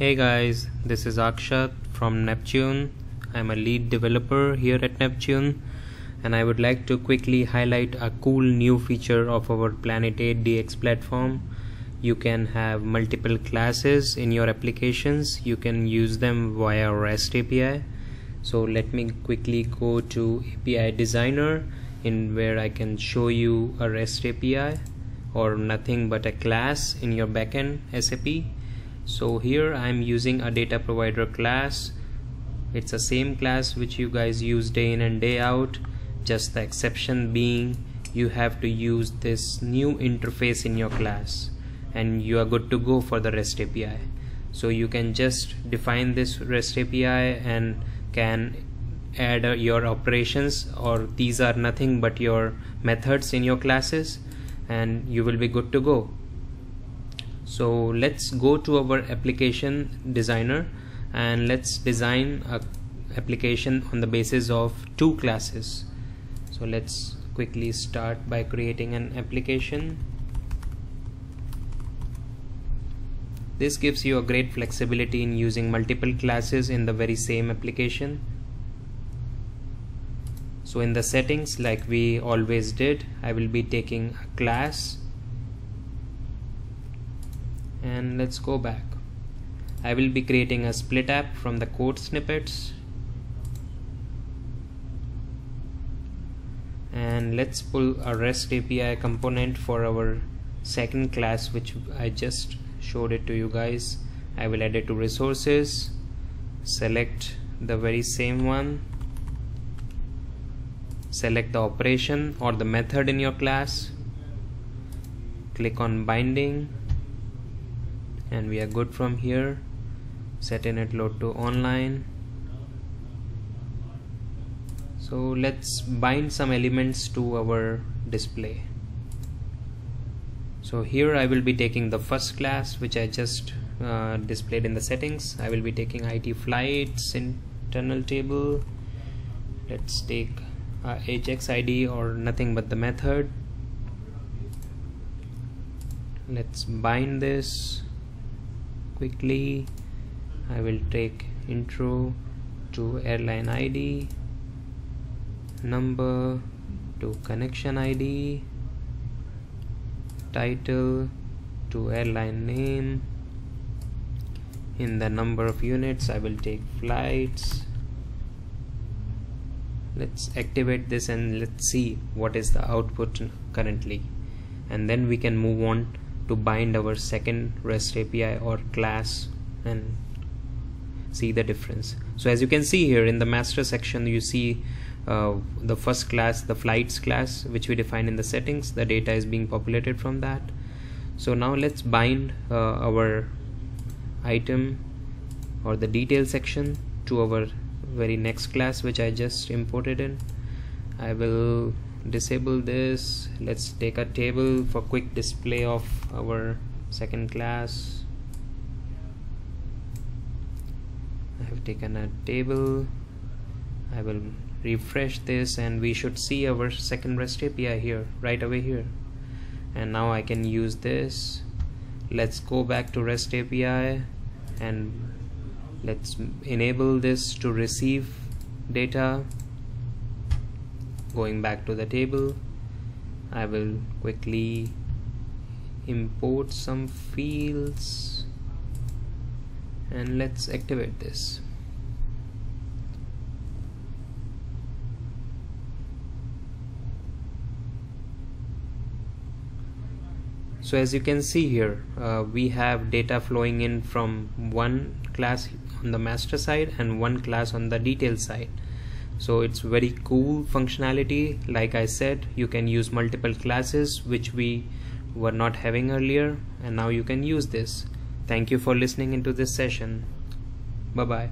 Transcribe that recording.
Hey guys, this is Akshat from Neptune. I'm a lead developer here at Neptune and I would like to quickly highlight a cool new feature of our Planet 8 DX platform. You can have multiple classes in your applications. You can use them via REST API. So let me quickly go to API designer in where I can show you a REST API or nothing but a class in your backend SAP so here I'm using a data provider class. It's the same class which you guys use day in and day out. Just the exception being you have to use this new interface in your class and you are good to go for the REST API so you can just define this REST API and can add uh, your operations or these are nothing but your methods in your classes and you will be good to go so let's go to our application designer and let's design a application on the basis of two classes. So let's quickly start by creating an application. This gives you a great flexibility in using multiple classes in the very same application. So in the settings like we always did I will be taking a class and let's go back. I will be creating a split app from the code snippets. And let's pull a REST API component for our second class which I just showed it to you guys. I will add it to resources. Select the very same one. Select the operation or the method in your class. Click on binding and we are good from here. Set init load to online. So let's bind some elements to our display. So here I will be taking the first class which I just uh, displayed in the settings. I will be taking IT flights internal table. Let's take uh, Ajax ID or nothing but the method. Let's bind this quickly. I will take intro to airline ID number to connection ID title to airline name. In the number of units I will take flights. Let's activate this and let's see what is the output currently. And then we can move on to bind our second REST API or class and see the difference. So as you can see here in the master section you see uh, the first class the flights class which we define in the settings. The data is being populated from that. So now let's bind uh, our item or the detail section to our very next class which I just imported in. I will disable this. Let's take a table for quick display of our second class. I have taken a table. I will refresh this and we should see our second REST API here right away here. And now I can use this. Let's go back to REST API and let's enable this to receive data going back to the table I will quickly import some fields and let's activate this. So as you can see here uh, we have data flowing in from one class on the master side and one class on the detail side so it's very cool functionality. Like I said you can use multiple classes which we were not having earlier and now you can use this. Thank you for listening into this session. Bye bye